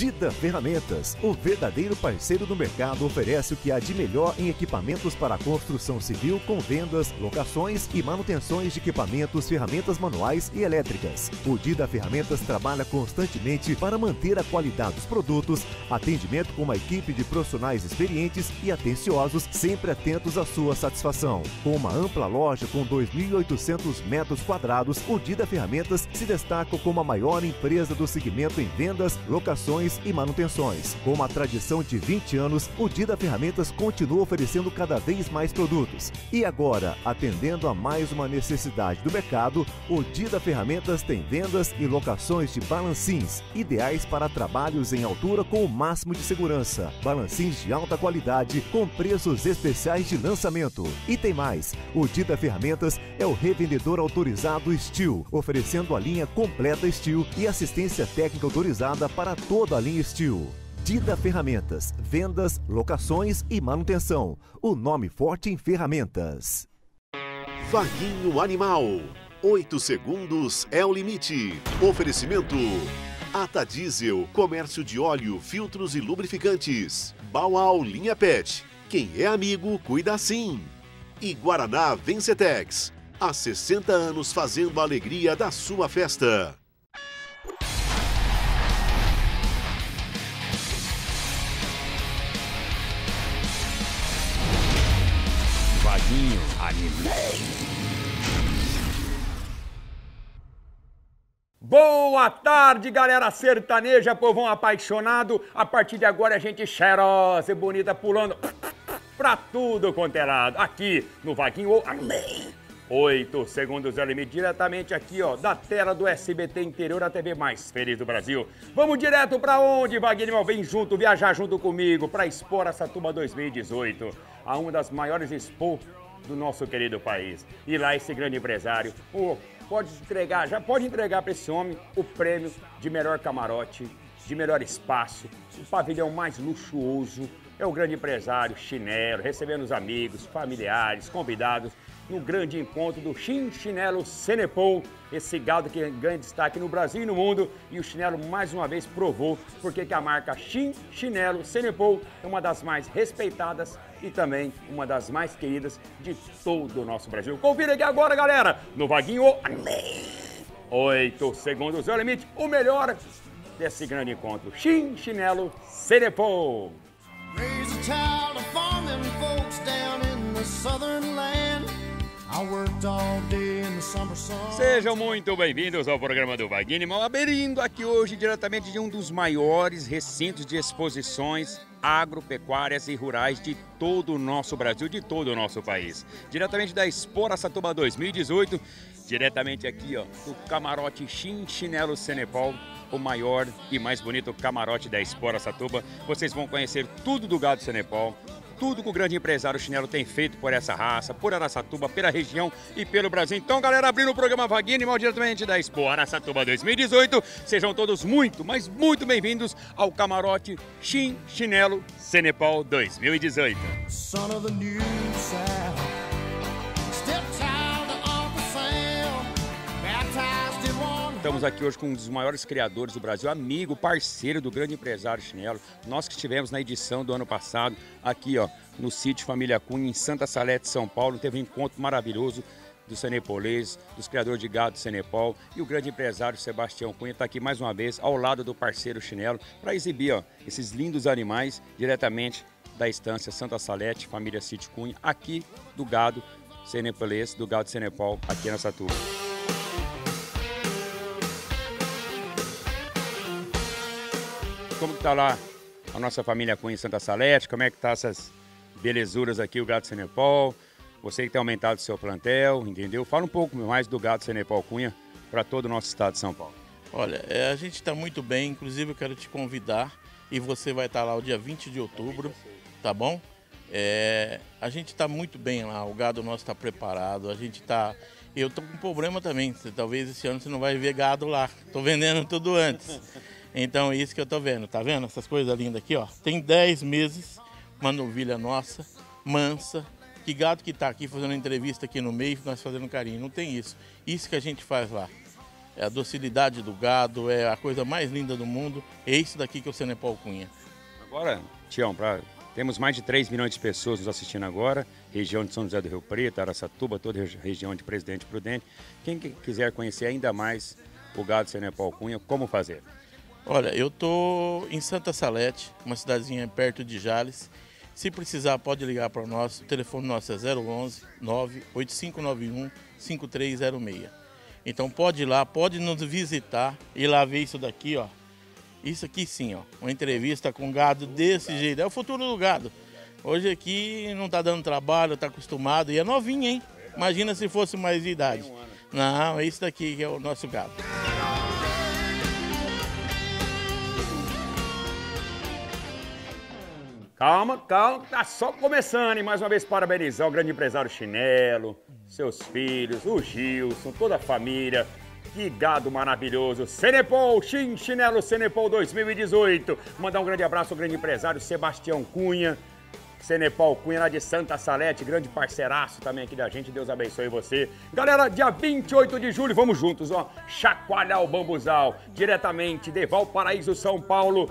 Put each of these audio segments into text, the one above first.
Dida Ferramentas, o verdadeiro parceiro do mercado, oferece o que há de melhor em equipamentos para construção civil com vendas, locações e manutenções de equipamentos, ferramentas manuais e elétricas. O Dida Ferramentas trabalha constantemente para manter a qualidade dos produtos, atendimento com uma equipe de profissionais experientes e atenciosos, sempre atentos à sua satisfação. Com uma ampla loja com 2.800 metros quadrados, o Dida Ferramentas se destaca como a maior empresa do segmento em vendas, locações e manutenções. Com uma tradição de 20 anos, o Dida Ferramentas continua oferecendo cada vez mais produtos. E agora, atendendo a mais uma necessidade do mercado, o Dida Ferramentas tem vendas e locações de balancins, ideais para trabalhos em altura com o máximo de segurança. Balancins de alta qualidade com preços especiais de lançamento. E tem mais, o Dida Ferramentas é o revendedor autorizado Steel, oferecendo a linha completa Steel e assistência técnica autorizada para toda a linha Steel. Dida Ferramentas, vendas, locações e manutenção. O nome forte em ferramentas. Vaguinho Animal. 8 segundos é o limite. Oferecimento. Ata Diesel, comércio de óleo, filtros e lubrificantes. Bauau Linha Pet. Quem é amigo, cuida assim. E Guaraná Vencetex. Há 60 anos fazendo a alegria da sua festa. Vaguinho Animei. Boa tarde, galera sertaneja, povão apaixonado. A partir de agora a gente cheirosa e bonita pulando pra tudo quanto é lado. Aqui no Vaguinho Amém. Oito segundos é o limite, diretamente aqui, ó, da tela do SBT Interior, a TV mais feliz do Brasil. Vamos direto pra onde, Vaguinho? Vem junto, viajar junto comigo pra Expor Satuba 2018, a uma das maiores expo do nosso querido país. E lá esse grande empresário, o pode entregar, já pode entregar para esse homem o prêmio de melhor camarote, de melhor espaço, o pavilhão mais luxuoso. É o grande empresário Chinelo, recebendo os amigos, familiares, convidados no grande encontro do Chin Chinelo Senepol, esse gado que ganha destaque no Brasil e no mundo. E o chinelo mais uma vez provou porque que a marca Chin Chinelo Senepol é uma das mais respeitadas e também uma das mais queridas de todo o nosso Brasil. Confira aqui agora, galera, no Vaguinho Oito segundos é o limite, o melhor desse grande encontro. Chin Chinelo Senepol. Southern land. Sejam muito bem-vindos ao programa do Vaguinho, abrindo aqui hoje diretamente de um dos maiores recintos de exposições agropecuárias e rurais de todo o nosso Brasil, de todo o nosso país. Diretamente da Expo Satuba 2018, diretamente aqui ó, do camarote Chinchinelo Senepol, o maior e mais bonito camarote da Expo Satuba. Vocês vão conhecer tudo do gado Senepol, tudo que o grande empresário Chinelo tem feito por essa raça, por Araçatuba, pela região e pelo Brasil. Então, galera, abrindo o programa Vaguinho Animal diretamente da Expo Araçatuba 2018, sejam todos muito, mas muito bem-vindos ao camarote Chin Chinelo Senepal 2018. Son of the new. Estamos aqui hoje com um dos maiores criadores do Brasil, amigo, parceiro do grande empresário Chinelo. Nós que estivemos na edição do ano passado, aqui ó, no sítio Família Cunha, em Santa Salete, São Paulo, teve um encontro maravilhoso do Senepolês, dos criadores de gado Senepol e o grande empresário Sebastião Cunha está aqui mais uma vez ao lado do parceiro Chinelo para exibir ó, esses lindos animais diretamente da estância Santa Salete, família Sítio Cunha, aqui do gado Senepolês, do gado Senepol, aqui na Satuba. Como que tá lá a nossa família Cunha em Santa Salete? Como é que tá essas belezuras aqui, o gado Senepol? Você que tem aumentado o seu plantel, entendeu? Fala um pouco mais do gado Senepol Cunha para todo o nosso estado de São Paulo. Olha, é, a gente está muito bem, inclusive eu quero te convidar e você vai estar lá o dia 20 de outubro, tá bom? É, a gente está muito bem lá, o gado nosso está preparado, a gente está. Eu estou com um problema também, você- talvez esse ano você não vai ver gado lá, estou vendendo tudo antes. Então é isso que eu estou vendo, tá vendo essas coisas lindas aqui, ó? Tem 10 meses, uma novilha nossa, mansa, que gado que está aqui fazendo entrevista aqui no meio, nós fazendo carinho, não tem isso. Isso que a gente faz lá. é a docilidade do gado, é a coisa mais linda do mundo. É isso daqui que é o Senepal Cunha. Agora, Tião, pra, temos mais de 3 milhões de pessoas nos assistindo agora, região de São José do Rio Preto, Araçatuba, toda a região de Presidente Prudente. Quem quiser conhecer ainda mais o gado Senepal Cunha, como fazer? Olha, eu estou em Santa Salete, uma cidadezinha perto de Jales. Se precisar, pode ligar para nós. O telefone nosso é 011 98591 5306. Então pode ir lá, pode nos visitar e lá ver isso daqui, ó. Isso aqui sim, ó. Uma entrevista com gado desse jeito. É o futuro do gado. Hoje aqui não tá dando trabalho, tá acostumado. E é novinho, hein? Imagina se fosse mais de idade. Não, é isso daqui que é o nosso gado. Calma, calma, tá só começando. E mais uma vez parabenizar o grande empresário Chinelo, seus filhos, o Gilson, toda a família. Que gado maravilhoso. Senepol, Chin Chinelo Senepol 2018. Mandar um grande abraço ao grande empresário Sebastião Cunha. Senepol Cunha lá de Santa Salete, grande parceiraço também aqui da gente. Deus abençoe você. Galera, dia 28 de julho, vamos juntos, ó. Chacoalhar o bambuzal, diretamente de Valparaíso, São Paulo.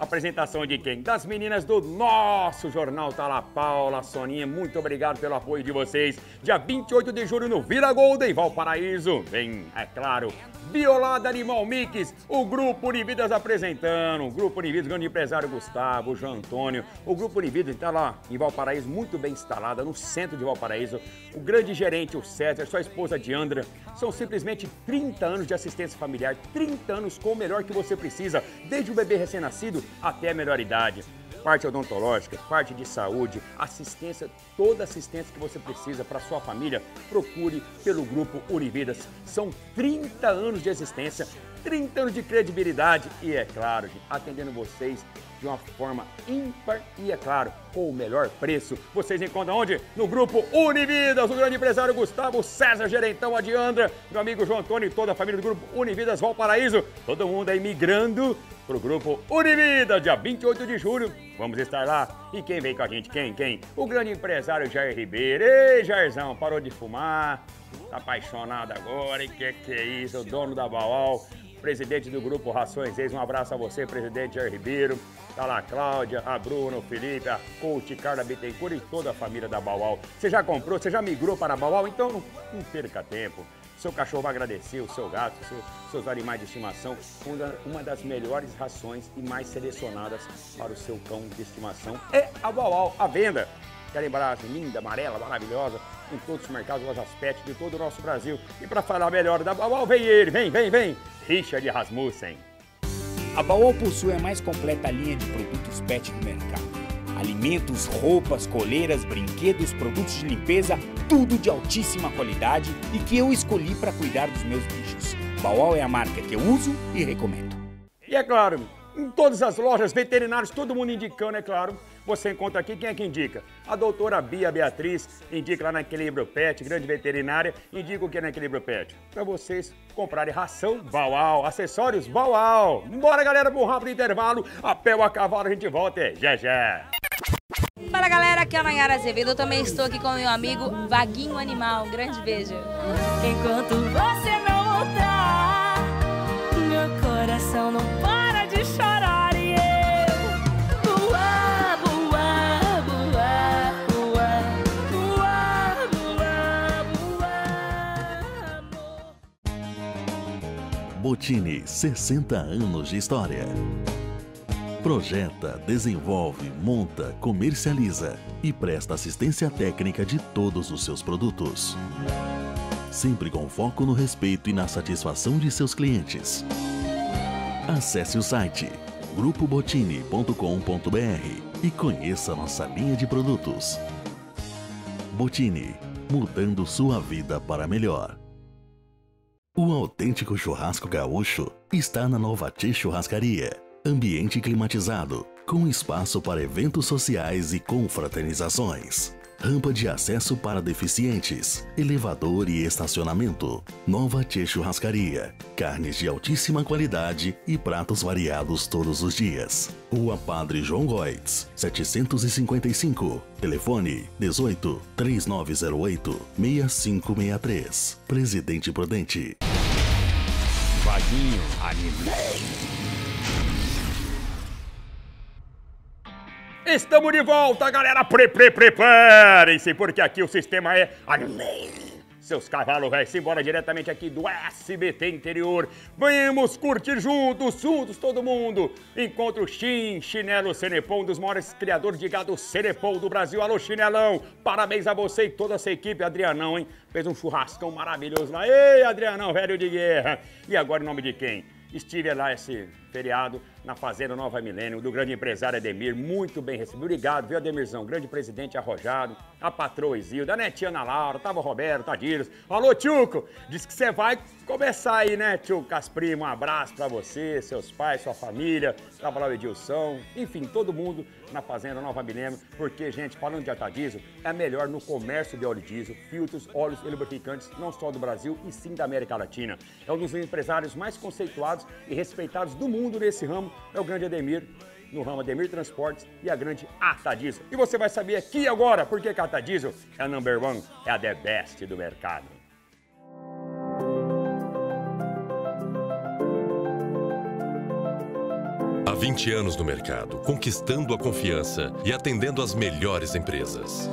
Apresentação de quem? Das meninas do nosso jornal Tá lá, Paula, Soninha, muito obrigado pelo apoio de vocês. Dia 28 de julho no Vila Golden, Valparaíso. Vem, é claro, Violada Animal Mix, o Grupo Unividas apresentando. O Grupo Unividas, grande empresário Gustavo, João Antônio. O Grupo Unividas está lá em Valparaíso, muito bem instalada, no centro de Valparaíso. O grande gerente, o César, sua esposa Diandra. São simplesmente 30 anos de assistência familiar, 30 anos com o melhor que você precisa, desde o bebê recém-nascido até a melhor idade parte odontológica, parte de saúde, assistência, toda assistência que você precisa para sua família, procure pelo grupo Unividas. São 30 anos de existência, 30 anos de credibilidade e, é claro, atendendo vocês de uma forma ímpar e, é claro, com o melhor preço. Vocês encontram onde? No grupo Unividas, o grande empresário Gustavo César Gerentão Adiandra, meu amigo João Antônio e toda a família do grupo Unividas Valparaíso. Todo mundo aí migrando para o grupo Unividas, dia 28 de julho. Vamos estar lá. E quem vem com a gente? Quem? Quem? O grande empresário Jair Ribeiro. Ei, Jairzão, parou de fumar, tá apaixonado agora. E que que é isso? O dono da Baual presidente do Grupo Rações Ex. Um abraço a você, presidente Jair Ribeiro. Tá lá a Cláudia, a Bruna, o Felipe, a Coach, Carla Bittencourt e toda a família da Baual. Você já comprou? Você já migrou para a Baual? Então não, não perca tempo. Seu cachorro vai agradecer, o seu gato, seu, seus animais de estimação, uma, das melhores rações e mais selecionadas para o seu cão de estimação é a Baual, à venda. Aquela embalagem linda, amarela, maravilhosa, em todos os mercados, lojas pet de todo o nosso Brasil. E para falar melhor da Baual, vem ele, vem, vem, vem, Richard Rasmussen. A Baual possui a mais completa linha de produtos pet do mercado. Alimentos, roupas, coleiras, brinquedos, produtos de limpeza, tudo de altíssima qualidade e que eu escolhi para cuidar dos meus bichos. Baual é a marca que eu uso e recomendo. E é claro, em todas as lojas, veterinários, todo mundo indicando, é claro. Você encontra aqui, quem é que indica? A doutora Bia Beatriz, indica lá na Equilíbrio Pet, grande veterinária, indica o que na Equilíbrio Pet? Para vocês comprarem ração Baual, acessórios Baual. Bora, galera, para um rápido intervalo. A pé ou a cavalo, a gente volta. É já já. Fala galera, aqui é a Nayara Azevedo. Eu também estou aqui com o meu amigo Vaguinho Animal. Um grande beijo. Enquanto você amor. Botini, 60 anos de história. Projeta, desenvolve, monta, comercializa e presta assistência técnica de todos os seus produtos. Sempre com foco no respeito e na satisfação de seus clientes. Acesse o site grupobotini.com.br e conheça nossa linha de produtos. Botini, mudando sua vida para melhor. O autêntico churrasco gaúcho está na Nova Tchê Churrascaria. Ambiente climatizado, com espaço para eventos sociais e confraternizações. Rampa de acesso para deficientes, elevador e estacionamento. Nova Tchê Churrascaria. Carnes de altíssima qualidade e pratos variados todos os dias. Rua Padre João Goitz, 755. Telefone 18 3908 6563. Presidente Prudente. Vaguinho Animal. Estamos de volta, galera. Pre, pre, preparem-se, porque aqui o sistema é. Seus cavalos, velho, simbora diretamente aqui do SBT Interior. Vamos curtir juntos, juntos, todo mundo. Encontro Shin, Chinelo Cenepom, um dos maiores criadores de gado Cenepom do Brasil. Alô, Chinelão, parabéns a você e toda essa equipe. Adrianão, hein? Fez um churrascão maravilhoso lá. Ei, Adrianão, velho de guerra. E agora, em nome de quem? Estive lá esse feriado na Fazenda Nova Milênio, do grande empresário Ademir, muito bem recebido. Obrigado, viu, Ademirzão? Grande presidente arrojado, a patroa Isilda, a netinha Ana Laura, tava o Roberto, Tadírios. Alô, Tchuco! Diz que você vai começar aí, né, Tchuco Casprimo? Um abraço pra você, seus pais, sua família. Tava lá o Edilson, enfim, todo mundo na Fazenda Nova Milênio, porque, gente, falando de atadiesel, é melhor no comércio de óleo diesel, filtros, óleos e lubrificantes, não só do Brasil, e sim da América Latina. É um dos empresários mais conceituados e respeitados do mundo nesse ramo, é o grande Ademir, no ramo Ademir Transportes e a grande Ata Diesel. E você vai saber aqui agora por que a Ata Diesel é a number one, é a the best do mercado. Há 20 anos no mercado, conquistando a confiança e atendendo as melhores empresas.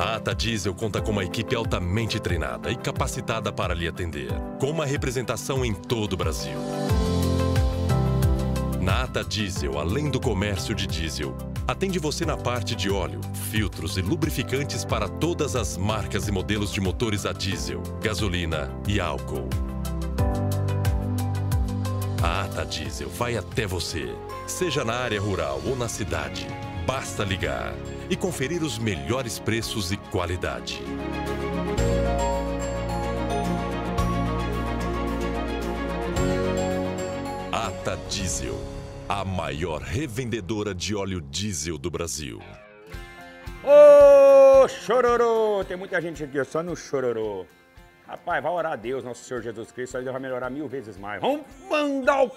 A Ata Diesel conta com uma equipe altamente treinada e capacitada para lhe atender, com uma representação em todo o Brasil. Na Ata Diesel, além do comércio de diesel, atende você na parte de óleo, filtros e lubrificantes para todas as marcas e modelos de motores a diesel, gasolina e álcool. A Ata Diesel vai até você, seja na área rural ou na cidade. Basta ligar e conferir os melhores preços e qualidade. Ata Diesel, a maior revendedora de óleo diesel do Brasil. Ô, chororô! Tem muita gente aqui só no chororô. Rapaz, vai orar a Deus, nosso Senhor Jesus Cristo, Deus vai melhorar mil vezes mais. Vamos mandar o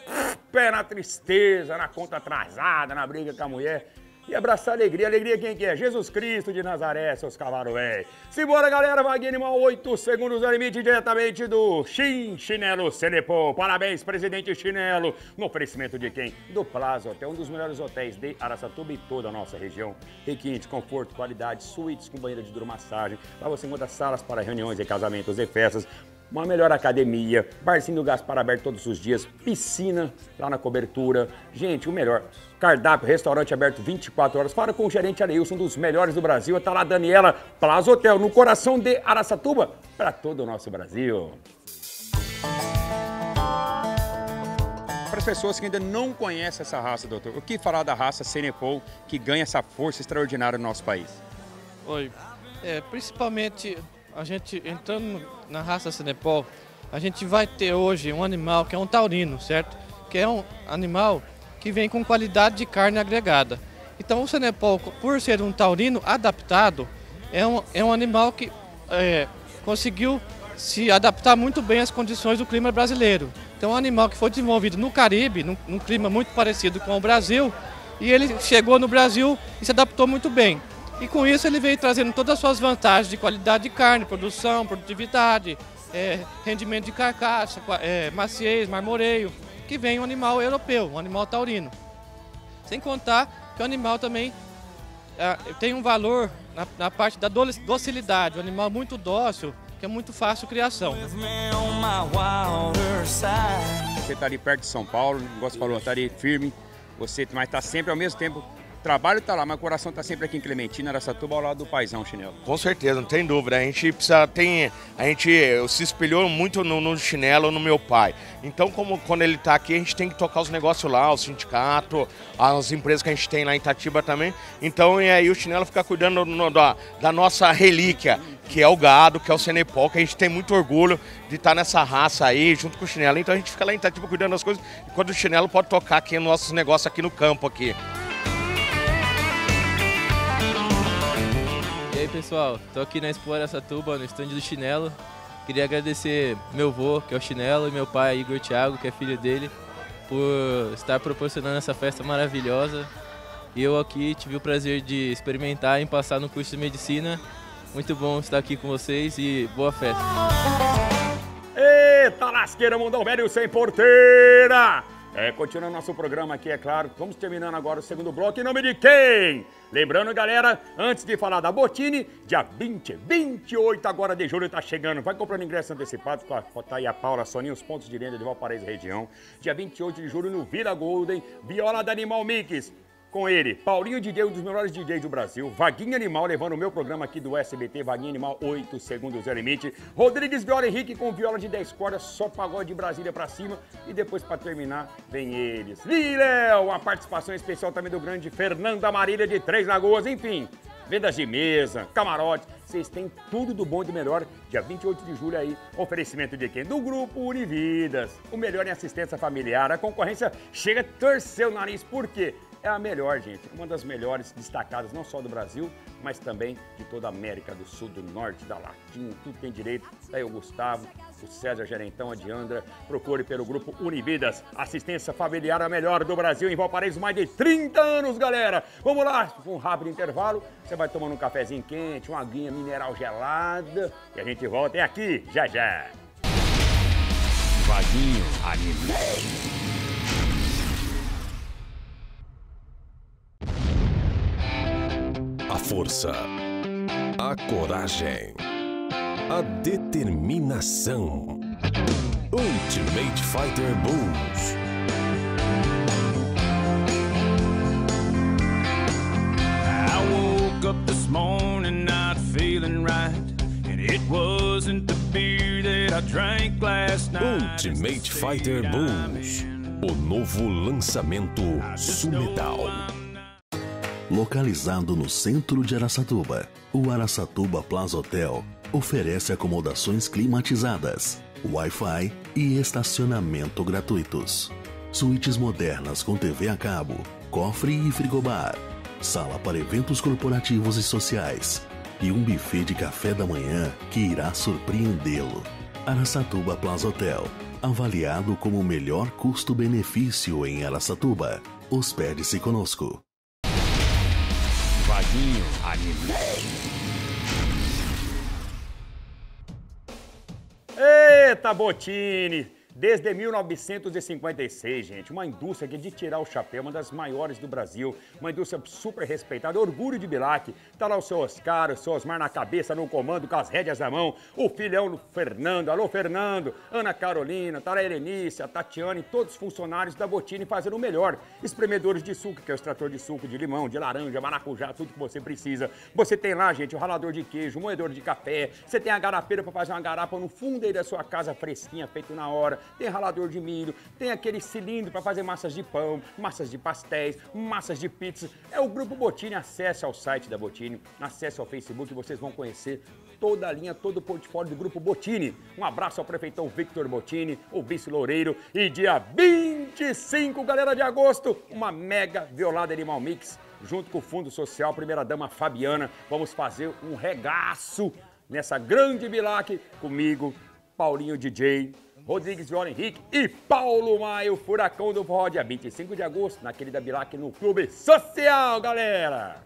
pé na tristeza, na conta atrasada, na briga com a mulher. E abraçar a alegria. Alegria quem que é? Jesus Cristo de Nazaré, seus cavalos, velho. Simbora, galera. Vaguinho Animal, 8 segundos no limite, diretamente do Chin Chinelo Cenepô. Parabéns, presidente Chinelo. No oferecimento de quem? Do Plaza Hotel, um dos melhores hotéis de Araçatuba e toda a nossa região. Requinte, conforto, qualidade, suítes com banheiro de hidromassagem. Lá você encontra salas para reuniões e casamentos e festas uma melhor academia, barzinho do Gaspar aberto todos os dias, piscina lá na cobertura. Gente, o melhor. Cardápio, restaurante aberto 24 horas. Fala com o gerente Areilson, um dos melhores do Brasil. Tá lá Daniela Plaza Hotel, no coração de Araçatuba, para todo o nosso Brasil. Para as pessoas que ainda não conhecem essa raça, doutor, o que falar da raça Senepol que ganha essa força extraordinária no nosso país? Oi. É, principalmente a gente entrando na raça Senepol, a gente vai ter hoje um animal que é um taurino, certo? Que é um animal que vem com qualidade de carne agregada. Então o Senepol, por ser um taurino adaptado, é um, é um animal que é, conseguiu se adaptar muito bem às condições do clima brasileiro. Então é um animal que foi desenvolvido no Caribe, num, num clima muito parecido com o Brasil, e ele chegou no Brasil e se adaptou muito bem. E com isso ele veio trazendo todas as suas vantagens de qualidade de carne, produção, produtividade, é, rendimento de carcaça, é, maciez, marmoreio, que vem um animal europeu, um animal taurino. Sem contar que o animal também ah, tem um valor na, na parte da docilidade, um animal muito dócil, que é muito fácil criação. Você está ali perto de São Paulo, igual você falou, está ali firme, você, mas está sempre ao mesmo tempo, o trabalho está lá, mas o coração está sempre aqui em Clementina, Araçatuba, ao lado do paizão, Chinelo. Com certeza, não tem dúvida. A gente precisa tem, a gente se espelhou muito no, no chinelo no meu pai. Então, como quando ele está aqui, a gente tem que tocar os negócios lá, o sindicato, as empresas que a gente tem lá em Itatiba também. Então, e aí o chinelo fica cuidando no- da, da nossa relíquia, que é o gado, que é o Senepol, que a gente tem muito orgulho de estar nessa raça aí, junto com o chinelo. Então a gente fica lá em Itatiba cuidando das coisas, enquanto o chinelo pode tocar aqui nos nossos negócios aqui no campo aqui. Pessoal, tô aqui na Expo Araçatuba, no stand do Chinelo. Queria agradecer meu avô, que é o Chinelo, e meu pai, Igor Thiago, que é filho dele, por estar proporcionando essa festa maravilhosa. E eu aqui tive o prazer de experimentar e passar no curso de medicina. Muito bom estar aqui com vocês e boa festa. Eita, Churrasqueira Mundão Velho sem porteira. É, continuando nosso programa aqui, é claro. Vamos terminando agora o segundo bloco. Em nome de quem? Lembrando, galera, antes de falar da Botini, dia 20, 28 agora de julho tá chegando. Vai comprando ingresso antecipado, com a- tá aí a Paula, Soninha, os pontos de venda de Valparaíso região. Dia 28 de julho no Vila Golden, Viola da Animal Mix. Com ele, Paulinho DJ, um dos melhores DJs do Brasil. Vaguinha Animal, levando o meu programa aqui do SBT, Vaguinha Animal, 8 segundos é limite. Rodrigues Viola Henrique com viola de 10 cordas, só pagode de Brasília pra cima. E depois, pra terminar, vem eles. Liléo, uma participação especial também do grande Fernanda Marília de Três Lagoas, enfim. Vendas de mesa, camarote, vocês têm tudo do bom e do melhor. Dia 28 de julho aí, oferecimento de quem? Do Grupo Unividas. O melhor em assistência familiar. A concorrência chega a torcer o nariz, por quê? É a melhor, gente. Uma das melhores destacadas, não só do Brasil, mas também de toda a América do Sul, do Norte, da Latina, tudo tem direito. Tá aí o Gustavo, o César Gerentão, a Diandra. Procure pelo grupo Unividas. Assistência familiar a melhor do Brasil em Valparaíso, mais de 30 anos, galera. Vamos lá, um rápido intervalo. Você vai tomando um cafezinho quente, uma aguinha mineral gelada. E a gente volta. É aqui, já já. Vaguinho Animei. Força, a coragem, a determinação. Ultimate Fighter Bulls. I woke up this morning not feeling right. And it wasn't the beer that I drank last night. Ultimate Fighter Bulls. O novo lançamento Sumedal. Localizado no centro de Araçatuba, o Araçatuba Plaza Hotel oferece acomodações climatizadas, Wi-Fi e estacionamento gratuitos. Suítes modernas com TV a cabo, cofre e frigobar, sala para eventos corporativos e sociais e um buffet de café da manhã que irá surpreendê-lo. Araçatuba Plaza Hotel, avaliado como o melhor custo-benefício em Araçatuba. Hospede-se conosco. Vaguinho Animei. Eita, Botini! Desde 1956, gente, uma indústria que é de tirar o chapéu, uma das maiores do Brasil, uma indústria super respeitada, orgulho de Bilac. Tá lá o seu Oscar, o seu Osmar na cabeça, no comando, com as rédeas na mão, o filhão do Fernando, alô Fernando, Ana Carolina, tá lá a Erenice, a Tatiane, todos os funcionários da Botini fazendo o melhor. Espremedores de suco, que é o extrator de suco de limão, de laranja, maracujá, tudo que você precisa. Você tem lá, gente, o ralador de queijo, o moedor de café, você tem a garapeira para fazer uma garapa no fundo aí da sua casa, fresquinha, feito na hora tem ralador de milho, tem aquele cilindro para fazer massas de pão, massas de pastéis, massas de pizza. É o Grupo Botini, acesse ao site da Botini, acesse ao Facebook e vocês vão conhecer toda a linha, todo o portfólio do Grupo Botini. Um abraço ao prefeitão Victor Botini, o vice Loureiro. E dia 25, galera de agosto, uma mega violada Animal Mix, junto com o Fundo Social, primeira-dama Fabiana. Vamos fazer um regaço nessa grande bilac comigo, Paulinho DJ, Rodrigues Viola Henrique e Paulo Maio, Furacão do Forró, dia 25 de agosto, naquele da Bilac no Clube Social, galera!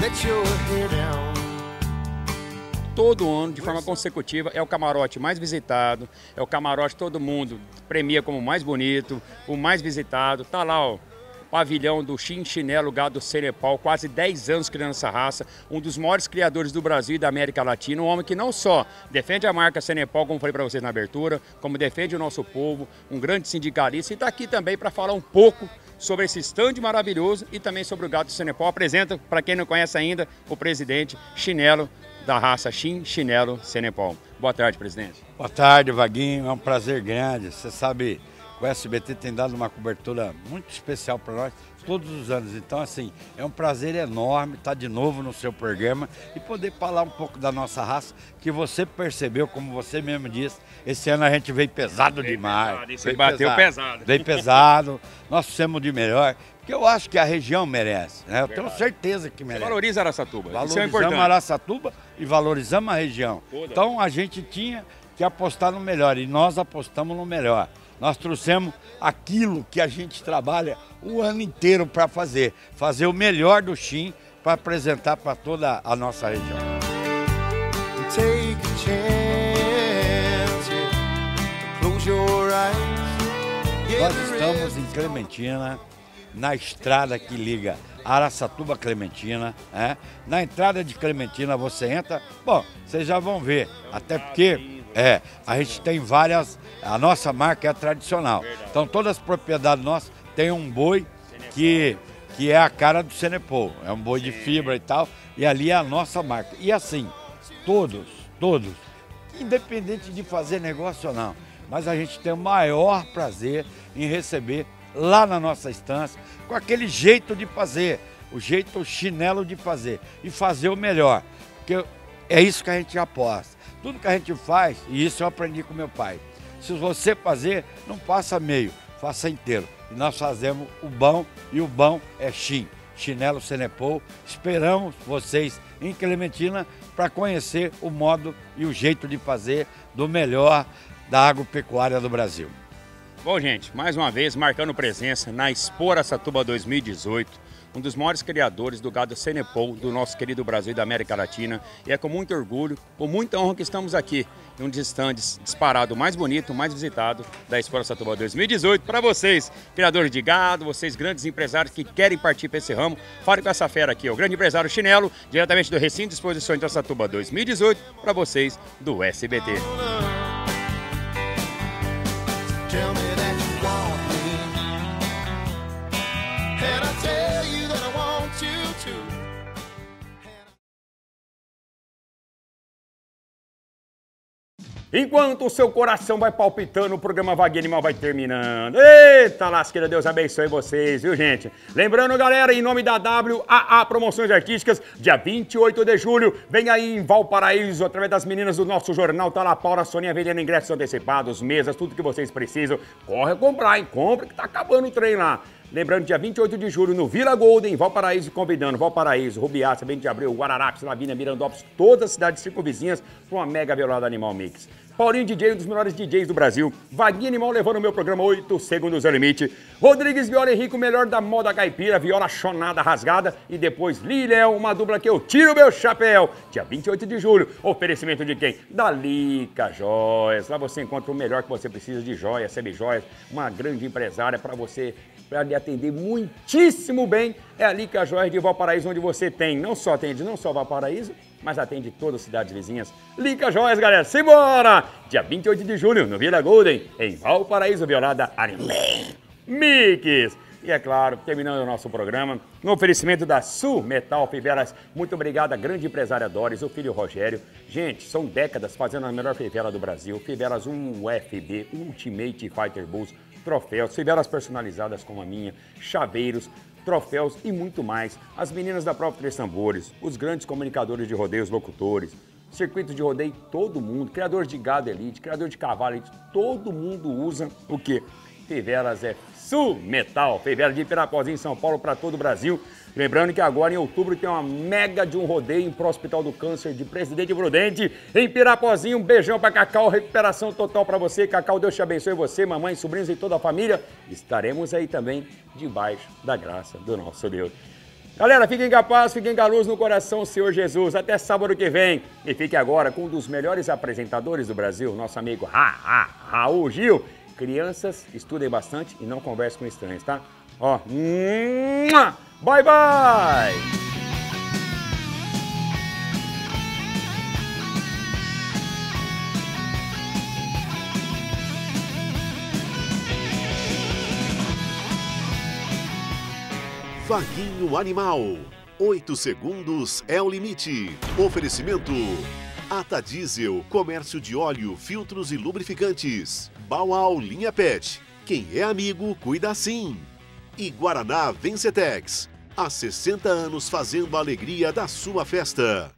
Let your hair down. todo ano, de forma consecutiva, é o camarote mais visitado, é o camarote que todo mundo premia como o mais bonito, o mais visitado. Tá lá, ó, pavilhão do Chinchinelo Gado Cenepal, quase 10 anos criando essa raça, um dos maiores criadores do Brasil e da América Latina, um homem que não só defende a marca Cenepal, como falei para vocês na abertura, como defende o nosso povo, um grande sindicalista e está aqui também para falar um pouco sobre esse stand maravilhoso e também sobre o Gado Cenepal. Apresenta, para quem não conhece ainda, o presidente Chinelo da raça Chin Chinelo Cenepal. Boa tarde, presidente. Boa tarde, Vaguinho. É um prazer grande. Você sabe, o SBT tem dado uma cobertura muito especial para nós todos os anos. Então, assim, é um prazer enorme estar de novo no seu programa e poder falar um pouco da nossa raça, que você percebeu, como você mesmo disse, esse ano a gente veio pesado demais. pesado, esse Veio bateu pesado. Veio pesado. Nós fizemos de melhor, porque eu acho que a região merece. Né? Eu tenho Verdade. certeza que merece. Valoriza Araçatuba, isso é Valorizamos importante. Araçatuba e valorizamos a região. Toda. Então a gente tinha que apostar no melhor e nós apostamos no melhor. Nós trouxemos aquilo que a gente trabalha o ano inteiro para fazer, fazer o melhor do Chim para apresentar para toda a nossa região. Take a chance, yeah. Close your eyes. Nós estamos em Clementina, na estrada que liga Araçatuba Clementina. né? Na entrada de Clementina você entra. Bom, vocês já vão ver. Até porque é, a gente tem várias. A nossa marca é tradicional. Então todas as propriedades nossas têm um boi que, que é a cara do Senepol. É um boi de fibra e tal. E ali é a nossa marca. E assim, todos, todos, independente de fazer negócio ou não, mas a gente tem o maior prazer em receber lá na nossa estância, com aquele jeito de fazer, o jeito chinelo de fazer e fazer o melhor. Porque é isso que a gente aposta. Tudo que a gente faz, e isso eu aprendi com meu pai. Se você fazer, não passa meio, faça inteiro. E nós fazemos o bom e o bom é Shin, chinelo Senepol. Esperamos vocês em Clementina para conhecer o modo e o jeito de fazer do melhor da agropecuária do Brasil. Bom, gente, mais uma vez marcando presença na Expo Araçatuba 2018, um dos maiores criadores do gado Senepol do nosso querido Brasil e da América Latina. E é com muito orgulho, com muita honra que estamos aqui, em um dos estandes disparado mais bonito, mais visitado da Expo Araçatuba 2018. Para vocês, criadores de gado, vocês grandes empresários que querem partir para esse ramo, fale com essa fera aqui, o grande empresário Chinelo, diretamente do Recinto de Exposições de Araçatuba 2018, para vocês do SBT. Enquanto o seu coração vai palpitando, o programa Vague Animal vai terminando. Eita lasqueira, Deus abençoe vocês, viu gente? Lembrando, galera, em nome da WAA Promoções Artísticas, dia 28 de julho, vem aí em Valparaíso, através das meninas do nosso jornal, tá lá, Paula Soninha vendendo ingressos antecipados, mesas, tudo que vocês precisam. Corre a comprar, hein? Compra que tá acabando o trem lá. Lembrando, dia 28 de julho, no Vila Golden, Valparaíso, convidando Valparaíso, Rubiaça, Bento de Abreu, Guararapes, Lavínia, Mirandópolis, todas as cidades circunvizinhas para uma mega velada Animal Mix. Paulinho DJ, um dos melhores DJs do Brasil. Vaguinha Animal levando o meu programa 8 segundos ao limite. Rodrigues Viola Henrique, o melhor da moda caipira, viola chonada rasgada. E depois Liléo, uma dupla que eu tiro meu chapéu. Dia 28 de julho, oferecimento de quem? Da Lica Joias. Lá você encontra o melhor que você precisa de joias, semi-joias. Uma grande empresária para você para lhe atender muitíssimo bem. É a Lica Joias de Valparaíso, onde você tem, não só atende não só Valparaíso, mas atende todas as cidades vizinhas. Lica Joias, galera, simbora! Dia 28 de julho, no Vila Golden, em Valparaíso, Violada Animal Mix. E é claro, terminando o nosso programa, no oferecimento da Sul Metal Fivelas. Muito obrigado à grande empresária Doris, o filho Rogério. Gente, são décadas fazendo a melhor fivela do Brasil. Fivelas 1 UFB, Ultimate Fighter Bulls, troféus, fivelas personalizadas como a minha, chaveiros, troféus e muito mais. As meninas da Prova Três Tambores, os grandes comunicadores de rodeios, locutores, circuito de rodeio, todo mundo, criador de gado elite, criador de cavalo elite, todo mundo usa o quê? Fivelas é Sul Metal, Fivela de Pirapozinho, São Paulo, para todo o Brasil. Lembrando que agora em outubro tem uma mega de um rodeio para o Hospital do Câncer de Presidente Prudente, em Pirapozinho. Um beijão para Cacau, recuperação total para você. Cacau, Deus te abençoe você, mamãe, sobrinhos e toda a família. Estaremos aí também debaixo da graça do nosso Deus. Galera, fiquem a paz, fiquem com a luz no coração, Senhor Jesus. Até sábado que vem. E fique agora com um dos melhores apresentadores do Brasil, nosso amigo Ra, Ra, Raul Gil. Crianças, estudem bastante e não conversem com estranhos, tá? Ó, bye bye! Vaguinho Animal. 8 segundos é o limite. Oferecimento. Ata Diesel, comércio de óleo, filtros e lubrificantes. Bauau Linha Pet. Quem é amigo, cuida assim. E Guaraná Vencetex. Há 60 anos fazendo a alegria da sua festa.